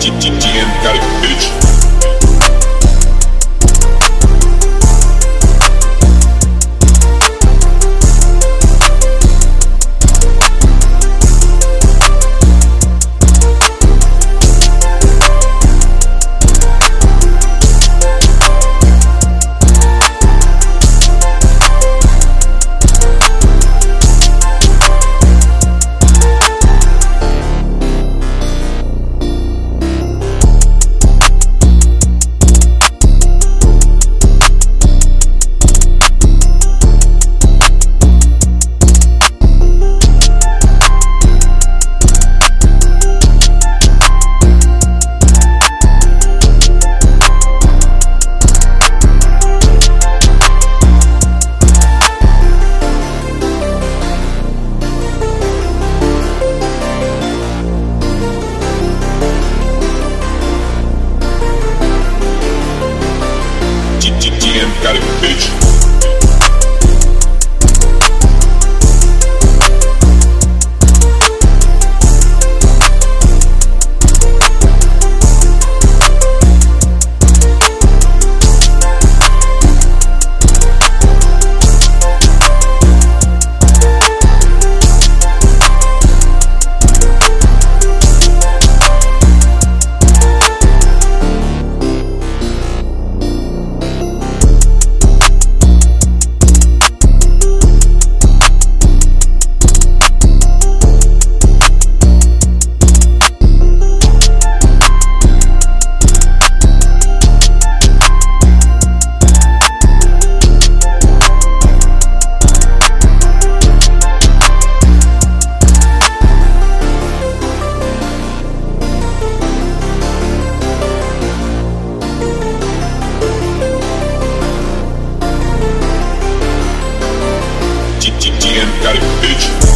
GGM got it, bitch. bitch. and got it, bitch.